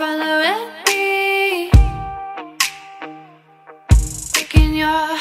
Noise swallowing me. Taking your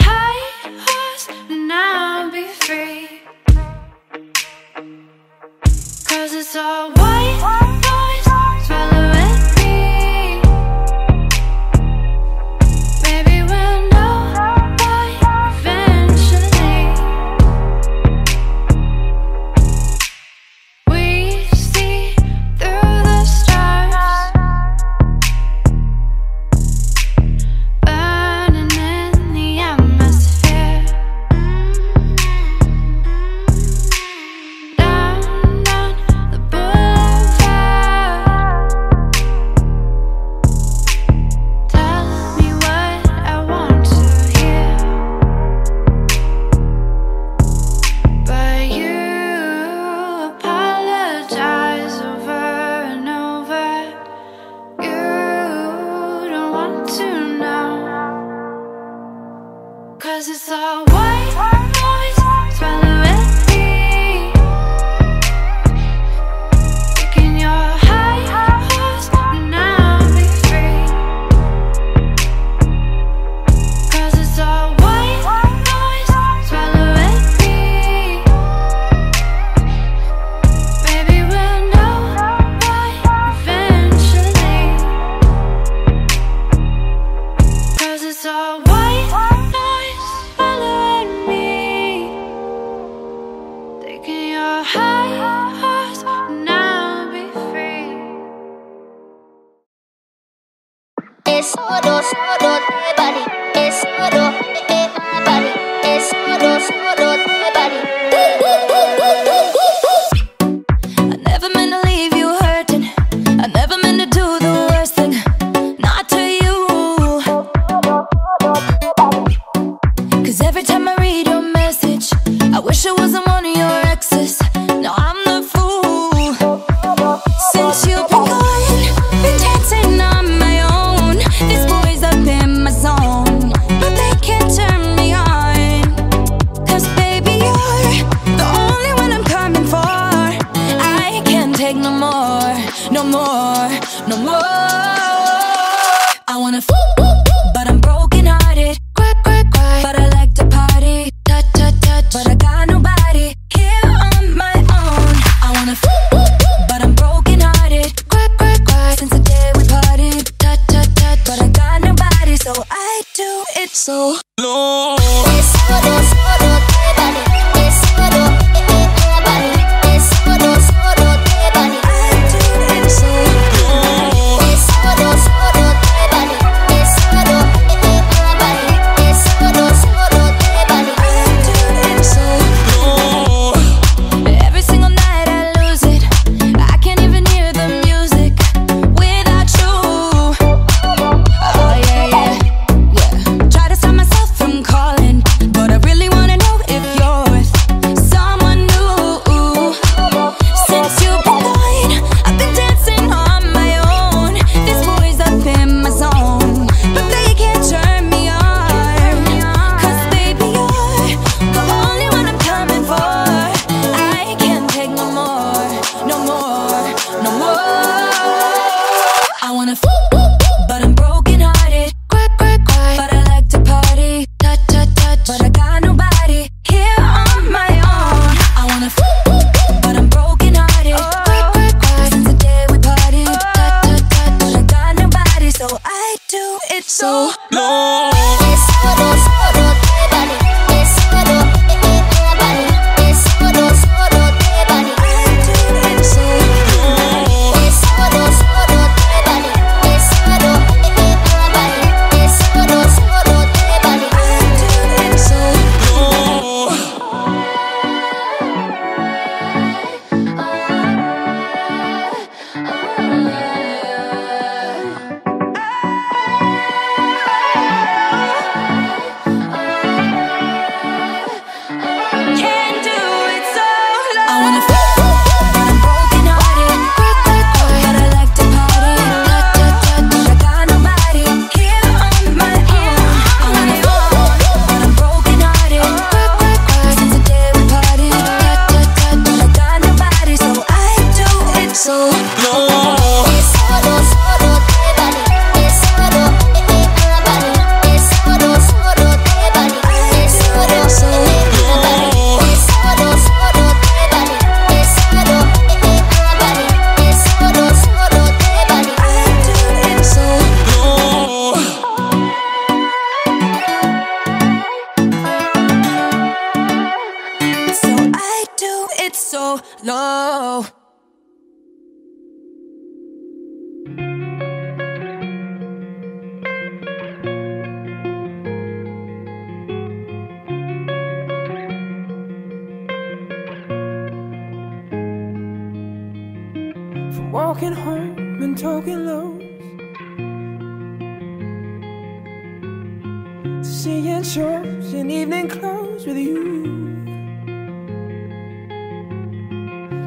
to seeing shows in evening clothes with you.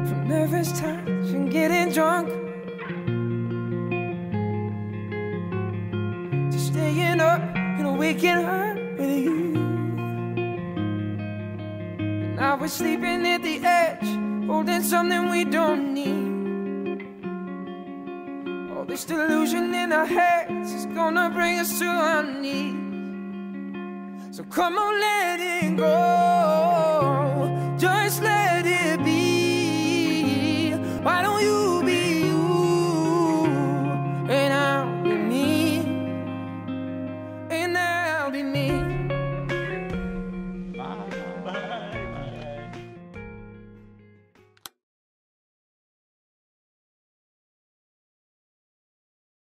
From nervous touch and getting drunk to staying up and waking up with you. And I was sleeping at the edge, holding something we don't need. All this delusion in our heads is gonna bring us to our knees. So come on, let it go.